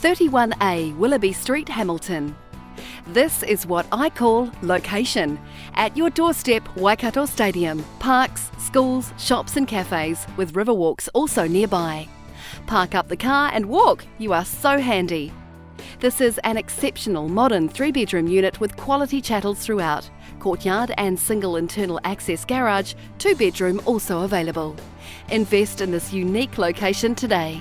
31A Willoughby Street, Hamilton. This is what I call location. At your doorstep, Waikato Stadium, parks, schools, shops, and cafes, with Riverwalks also nearby. Park up the car and walk, you are so handy. This is an exceptional modern three bedroom unit with quality chattels throughout, courtyard and single internal access garage, two bedroom also available. Invest in this unique location today.